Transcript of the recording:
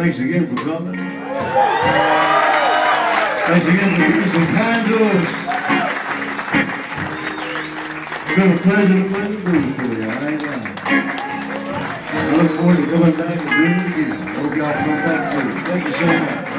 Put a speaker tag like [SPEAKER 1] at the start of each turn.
[SPEAKER 1] Thanks again for coming. Thanks again for being so kind to us. It's been a pleasure to play the blues for you. I ain't lying. I look forward to coming back and doing it again. Hope y'all come back too. Thank you so much.